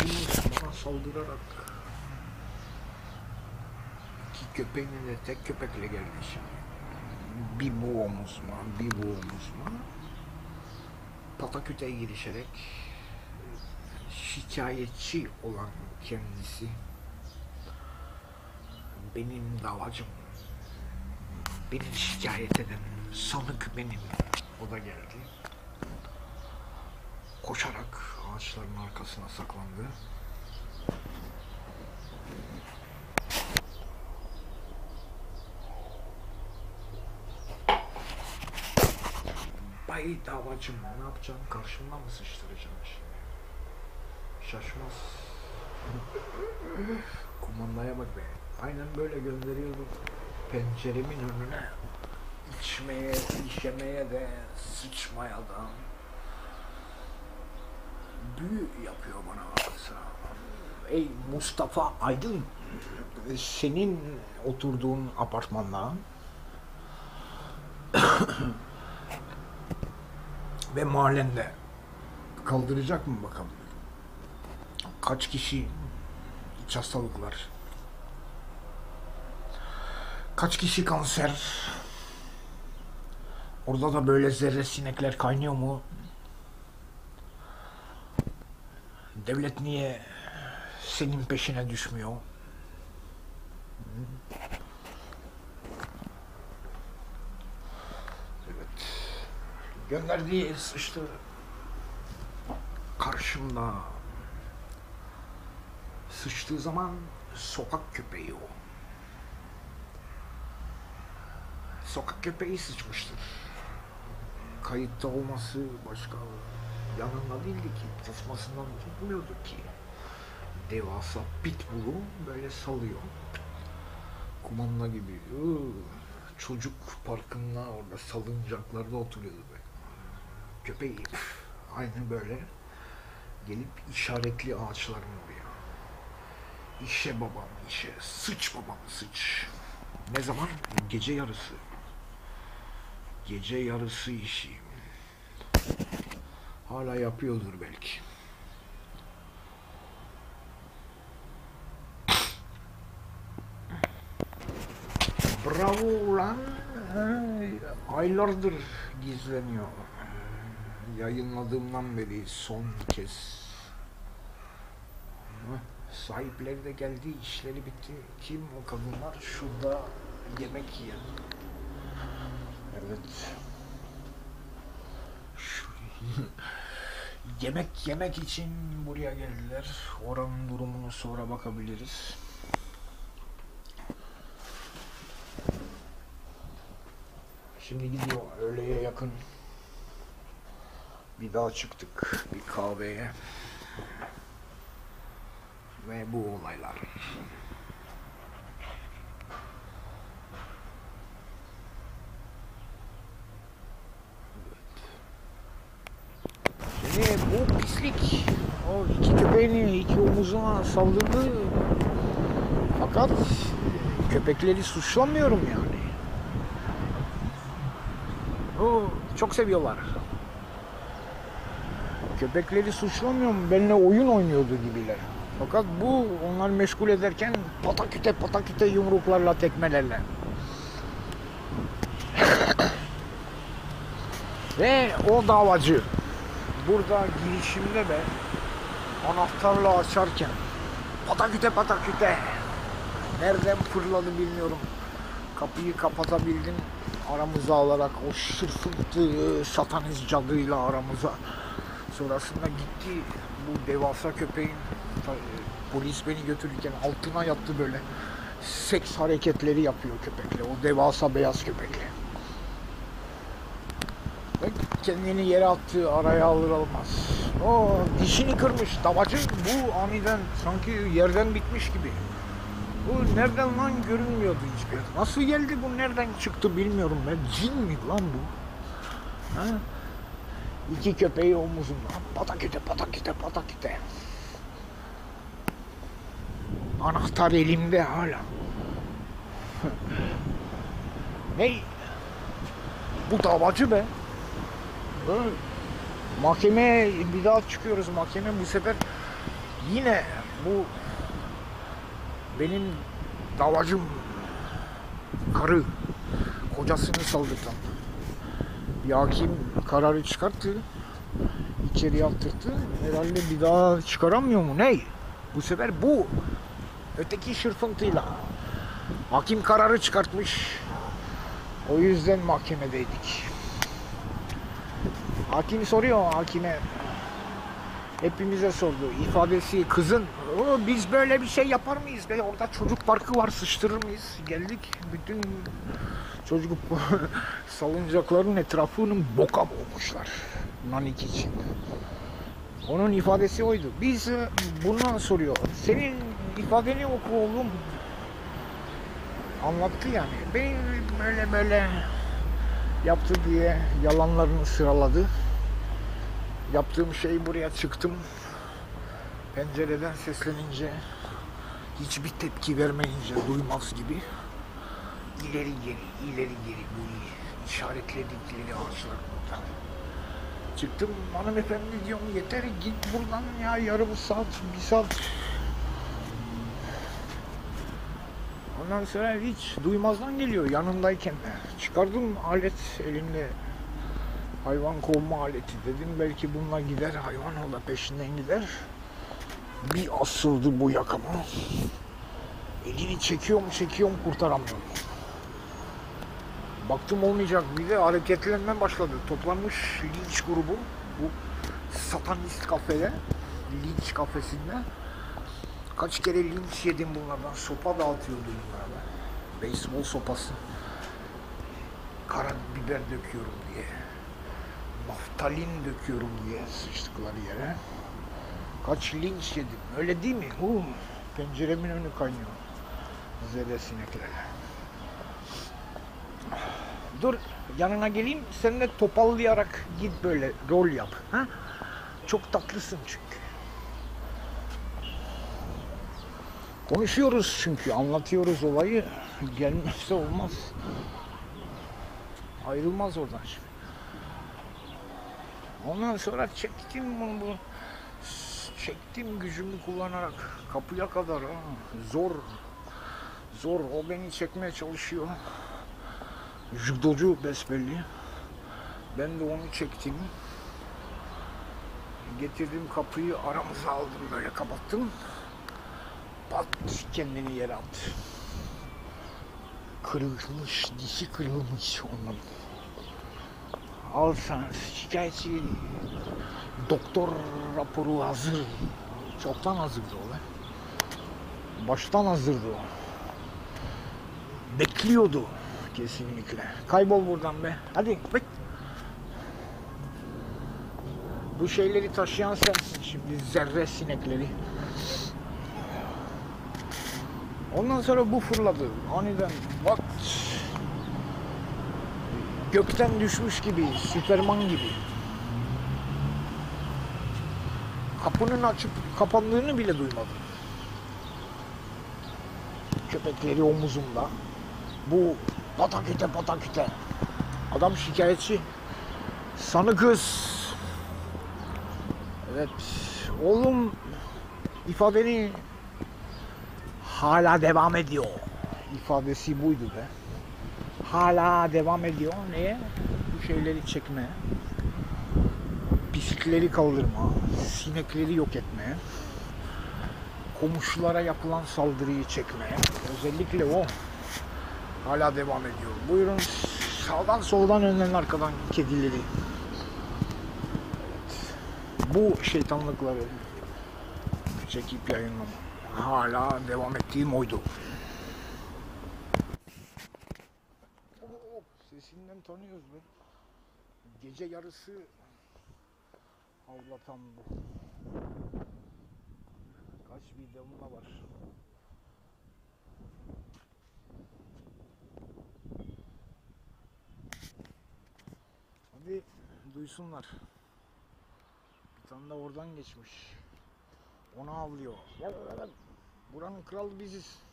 davacımız bana saldırarak iki köpeğine de tek köpekle geldi şimdi. Bir bu omuzuma, bir bu omuzuma. Pataküte girişerek şikayetçi olan kendisi benim davacım beni şikayet eden sanık benim o da geldi koşarak ağaçların arkasına saklandı Bay davacım ne yapacağım karşımdan mı sıçtıracağım şimdi şaşmaz Kumandaya bak be. Aynen böyle gönderiyorum penceremin önüne. İçmeye, işemeye de, sıçmaya da. Büyü yapıyor bana. Ey Mustafa Aydın, senin oturduğun apartmanda ve mahallende kaldıracak mı bakalım? Kaç kişi iç hastalıklar? Kaç kişi kanser? Orada da böyle zerre sinekler kaynıyor mu? Devlet niye senin peşine düşmüyor? Evet. Gönderdiği sıçtı. Karşımda. Sıçtığı zaman sokak köpeği o. Sokak köpeği sıçmıştır. Kayıtta olması başka yanında değildi ki. Tasmasından tutmuyordu ki. Devasa pitbull'u böyle salıyor. Kumanda gibi. Çocuk parkında orada salıncaklarda oturuyordu böyle. Köpeği aynı böyle gelip işaretli ağaçların oraya. İşe babam işe, sıç babam sıç. Ne zaman? Gece yarısı. Gece yarısı işi. Hala yapıyordur belki. Bravo ulan. Ay, Aylardır gizleniyor. Yayınladığımdan beri son kez. Sahipleri de geldi, işleri bitti. Kim o kadınlar? Şurada yemek yiyen. Evet. Şu- yemek yemek için buraya geldiler. Oranın durumunu sonra bakabiliriz. Şimdi gidiyor öğleye yakın. Bir daha çıktık bir kahveye. Ve bu olaylar. Şimdi bu pislik o iki köpeğini iki omuzuna saldırdı. Fakat köpekleri suçlamıyorum yani. O çok seviyorlar. Köpekleri suçlamıyorum. Benimle oyun oynuyordu gibiler. Fakat bu onlar meşgul ederken pataküte pataküte yumruklarla tekmelerle. Ve o davacı burada girişimde de anahtarla açarken pataküte pataküte nereden fırladı bilmiyorum. Kapıyı kapatabildim aramıza alarak o şırfıntı satanist cadıyla aramıza. Sonrasında gitti bu devasa köpeğin ta- polis beni götürürken altına yattı böyle seks hareketleri yapıyor köpekle o devasa beyaz köpekle. Kendini yere attı araya alır almaz. O dişini kırmış davacı bu aniden sanki yerden bitmiş gibi. Bu nereden lan görünmüyordu hiçbir. Nasıl geldi bu nereden çıktı bilmiyorum ben. Cin mi lan bu? Ha? İki köpeği omuzunda. Pataküte pataküte pataküte. Anahtar elimde hala. ne? Bu davacı be. Ha? Mahkemeye bir daha çıkıyoruz. Mahkeme bu sefer Yine bu benim davacım karı kocasını saldırtan bir hakim kararı çıkarttı. içeriye attırdı. Herhalde bir daha çıkaramıyor mu? Ney? Bu sefer bu. Öteki şırfıntıyla. Hakim kararı çıkartmış. O yüzden mahkemedeydik. Hakim soruyor hakime. Hepimize sordu. İfadesi kızın. Biz böyle bir şey yapar mıyız? Be? Orada çocuk parkı var sıçtırır mıyız? Geldik bütün çocuk salıncakların etrafını boka boğmuşlar. Nanik için. Onun ifadesi oydu. Biz e, bundan soruyor. Senin ifadeni oku oğlum. Anlattı yani. Benim böyle böyle yaptı diye yalanlarını sıraladı. Yaptığım şey buraya çıktım. Pencereden seslenince hiçbir tepki vermeyince duymaz gibi ileri geri ileri geri bu işaretledikleri ağaçlar burada. Çıktım hanımefendi diyorum yeter git buradan ya yarım saat bir saat. Ondan sonra hiç duymazdan geliyor yanındayken. Çıkardım alet elinde hayvan kovma aleti dedim belki bununla gider hayvan o da peşinden gider. Bir asıldı bu yakama. Elini çekiyorum çekiyorum kurtaramıyorum. Baktım olmayacak bir de hareketlenme başladı. Toplanmış linç grubu bu satanist kafede linç kafesinde kaç kere linç yedim bunlardan? Sopa dağıtıyordu bunlara beyzbol sopası. Karabiber döküyorum diye. Naftalin döküyorum diye sıçtıkları yere. Kaç linç yedim? Öyle değil mi? Hu, penceremin önü kaynıyor. Zerre sineklerle Dur yanına geleyim. Sen de topallayarak git böyle rol yap. Ha? Çok tatlısın çünkü. Konuşuyoruz çünkü anlatıyoruz olayı. Gelmezse olmaz. Ayrılmaz oradan şimdi. Ondan sonra çektim bunu bu çektim gücümü kullanarak kapıya kadar ha. zor zor o beni çekmeye çalışıyor judocu besbelli. Ben de onu çektim. Getirdim kapıyı aramıza aldım böyle kapattım. Pat kendini yere attı. Kırılmış, dişi kırılmış onun. Al sen şikayetçi doktor raporu hazır. Çoktan hazırdı o be. Baştan hazırdı o. Bekliyordu. Kesinlikle. Kaybol buradan be. Hadi bek. Bu şeyleri taşıyan sensin şimdi zerre sinekleri. Ondan sonra bu fırladı. Aniden bak. Gökten düşmüş gibi, Süperman gibi. Kapının açıp kapandığını bile duymadım. Köpekleri omuzumda. Bu pataküte pataküte. Adam şikayetçi. Sanı kız. Evet. Oğlum ifadeni hala devam ediyor. İfadesi buydu be. Hala devam ediyor. Neye? Bu şeyleri çekme. Pislikleri kaldırma. Sinekleri yok etme. Komşulara yapılan saldırıyı çekme. Özellikle o hala devam ediyor. Buyurun sağdan soldan önden arkadan kedileri. Evet. Bu şeytanlıkları çekip yayınlama. Hala devam ettiğim oydu. Sesinden tanıyoruz be. Gece yarısı havlatan bu. Kaç videomda var. Hadi duysunlar. Bir tane de oradan geçmiş. Onu avlıyor. Buranın kralı biziz.